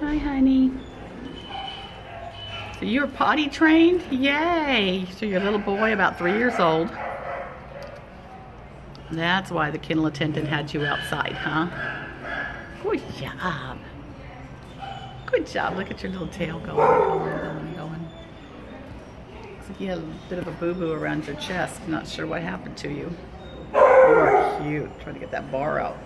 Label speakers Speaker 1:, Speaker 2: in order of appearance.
Speaker 1: Hi, honey. So you're potty trained? Yay! So you're a little boy about three years old. That's why the kennel attendant had you outside, huh? Good job. Good job. Look at your little tail going, going, going, going. Looks like you had a bit of a boo-boo around your chest. Not sure what happened to you. You are cute. Trying to get that bar out.